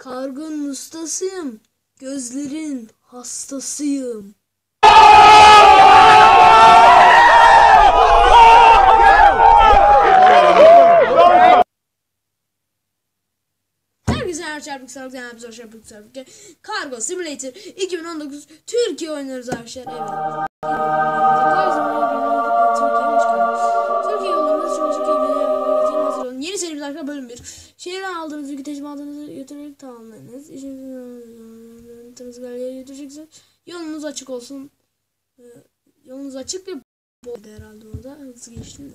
Kargın ustasıyım. Gözlerin hastasıyım. Herkese her çarpık sağlık yani biz hoş sağlık. Kargo Simulator 2019 Türkiye oynuyoruz arkadaşlar. Evet. Açık olsun. Ee, Yolunuz açık ve bol herhalde orada. Hızlı geçtim de.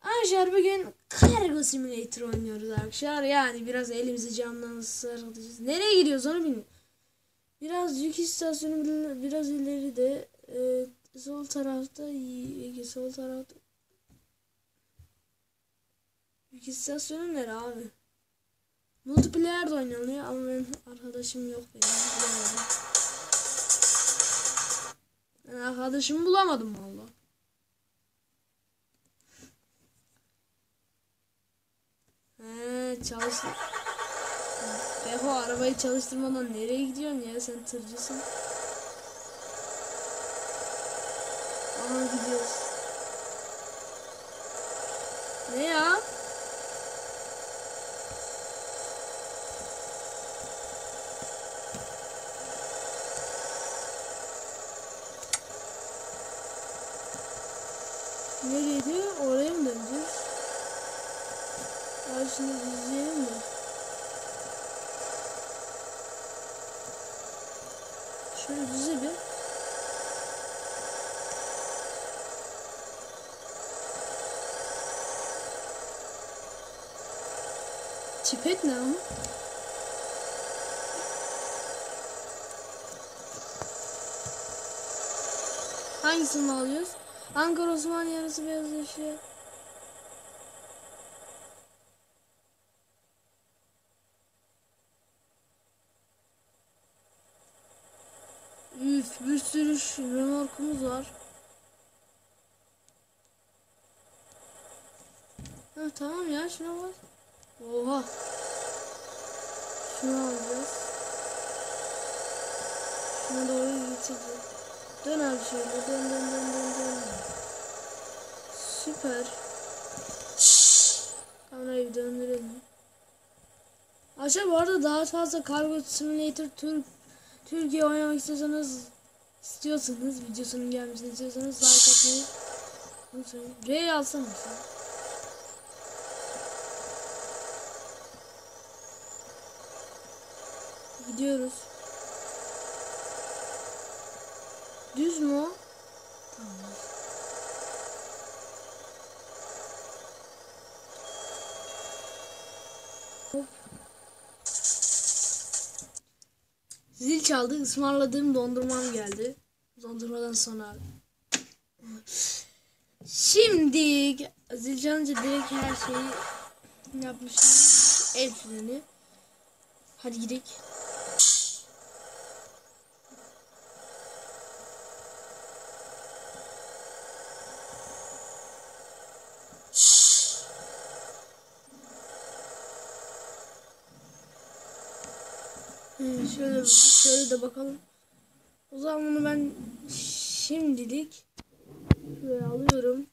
Arkadaşlar bugün Cargo Simulator oynuyoruz arkadaşlar. Yani biraz elimizi camdan sarılacağız. Nereye gidiyoruz onu bilmiyorum. Biraz yük istasyonu bir- biraz ileride. E, sol tarafta y- sol tarafta. Yük istasyonu nere abi? Multiplayer de oynanıyor ama benim arkadaşım yok benim. Arkadaşımı bulamadım valla. He çalıştı. Beho arabayı çalıştırmadan nereye gidiyorsun ya sen tırcısın. Aha gidiyoruz. Ne ya? Nereydi? Oraya mı döneceğiz? Abi şimdi izleyelim mi? Şöyle düze bir. Tipet ne ama? Hangisini alıyoruz? Ankara Osmaniye arası beyaz eşya. Üf bir sürü remorkumuz var. Ha, tamam ya şuna bak. Oha. Şunu alacağız. Şuna doğru geçeceğiz. Dön abi şöyle dön dön dön dön dön. Süper. Kamerayı bir döndürelim. Aşağı bu arada daha fazla Cargo Simulator Türk Türkiye oynamak istiyorsanız istiyorsanız videosunun gelmesini istiyorsanız like atmayı unutmayın. R'yi alsana sen. Gidiyoruz. Düz mü. Zil çaldı. ısmarladığım dondurmam geldi. Dondurmadan sonra. Şimdi zil çalınca direkt her şeyi yapmışım. El freni. Hadi gidelim. Hmm, şöyle şöyle de bakalım. O zaman bunu ben şimdilik şuraya alıyorum.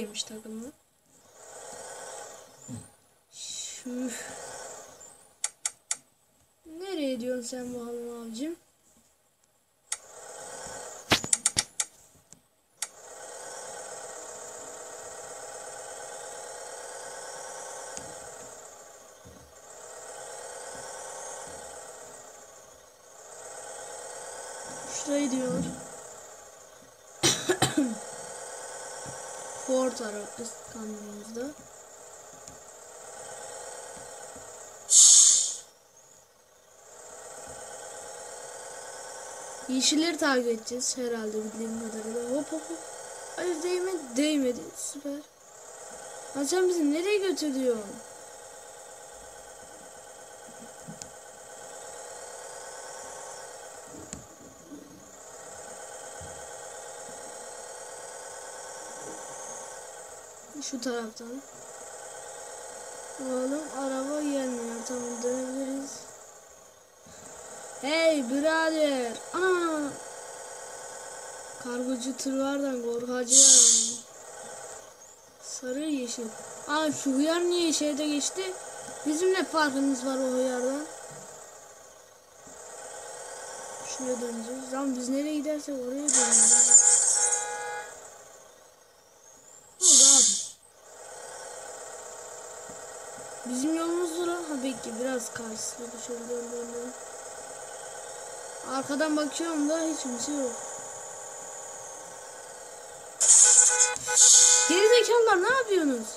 Böyleymiş takımı. Nereye diyorsun sen bu hanım abicim? Şurayı diyor. O üst kamyonumuzda. Yeşilleri takip edeceğiz herhalde bildiğim kadarıyla. Hop hop hop. Hayır değmedi. Değmedi. Süper. Sen bizi nereye götürüyorsun? Şu taraftan. Oğlum araba gelmiyor. Tamam dönebiliriz. Hey birader. Ana. Kargocu tırlardan korkacağım. Sarı yeşil. Aa şu hıyar niye şeyde geçti? Bizim ne farkımız var o hıyardan? Şuraya döneceğiz. Lan biz nereye gidersek oraya döneceğiz. Ne oldu abi? Bizim yolumuz zor ha belki biraz dön dön dön. Arkadan bakıyorum da hiç kimse yok. Gerizekalılar ne yapıyorsunuz?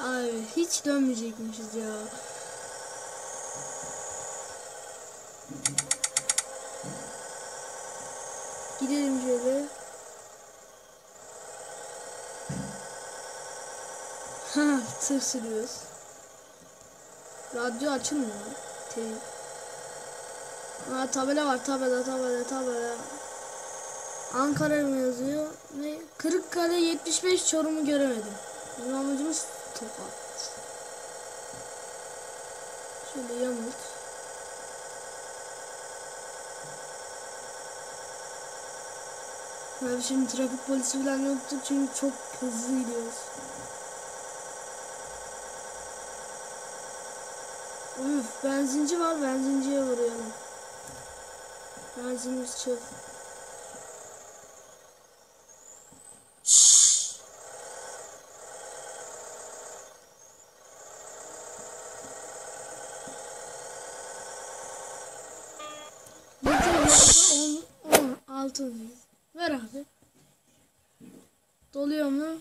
Abi hiç dönmeyecekmişiz ya. Gidelim şöyle. Ha, tır sürüyoruz. Radyo açılmıyor. Te ha, tabela var tabela tabela tabela. Ankara mı yazıyor? Ne? Kırıkkale 75 Çorum'u göremedim. Bizim amacımız Tokat. Şöyle yamult. Abi şimdi trafik polisi falan yoktu çünkü çok hızlı gidiyoruz. Üf, benzinci var benzinciye vuruyorum. Benzinimiz çok. Yeter on, on, altı. Ver abi. Doluyor mu?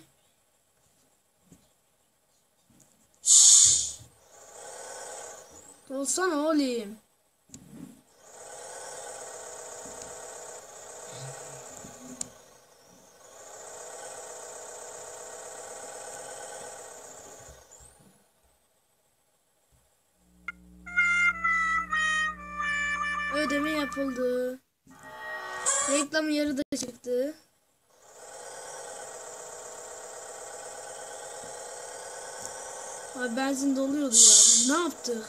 Dolsana oğlum. Ödeme yapıldı. Reklam yarıda çıktı. Abi benzin doluyordu ya. Ne yaptık?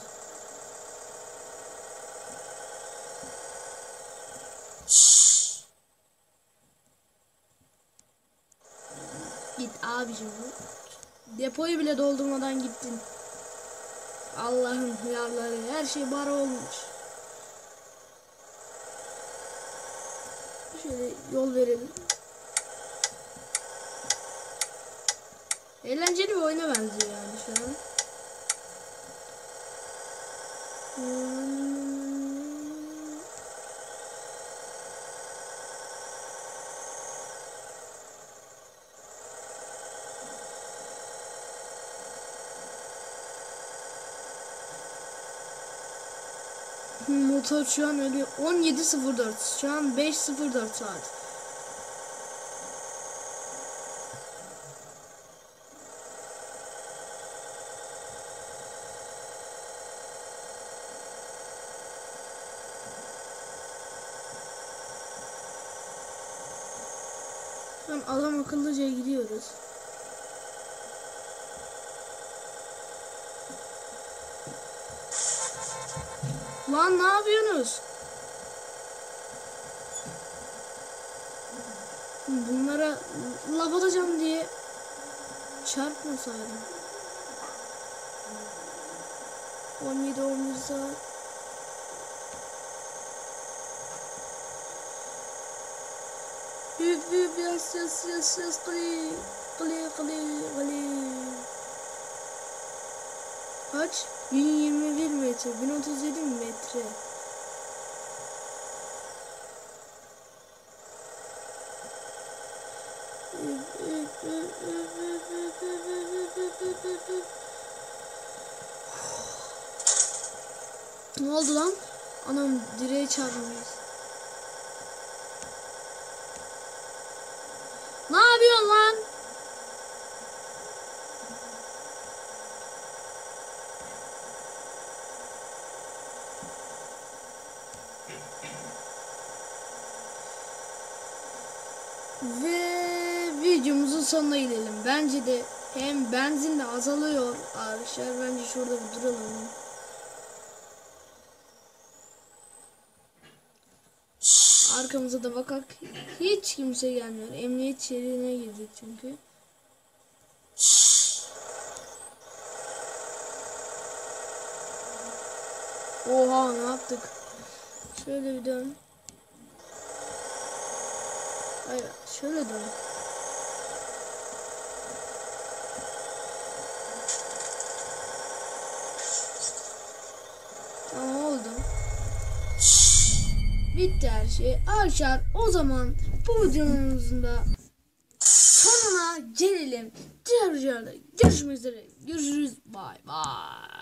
Git abicim. Depoyu bile doldurmadan gittin. Allah'ın hıyarları her şey bara olmuş. Şöyle yol verelim. Eğlenceli bir oyuna benziyor yani şu an. Hmm. Motor şu an öyle 17.04 şu an 5.04 saat. An adam akıllıca gidiyoruz. Lan ne yapıyorsunuz? Bunlara laf atacağım diye çarpmasaydım. 17 11 saat. Üf üf yas yas yas yas kli kli kli kli. Kaç? 1021 metre. 1037 metre. Ne oldu lan? Anam direğe çarpmış. Ne yapıyorsun lan? Ve videomuzun sonuna gidelim. Bence de hem benzin de azalıyor arkadaşlar. Bence şurada bir duralım. Arkamıza da bakak. Hiç kimse gelmiyor. Emniyet şeridine girdik çünkü. Oha ne yaptık? Şöyle bir dön. Hayır şöyle dön. Tamam oldu. Bitti her şey. Arkadaşlar o zaman bu videomuzun da sonuna gelelim. Diğer videolarda görüşmek üzere. Görüşürüz. Bay bay.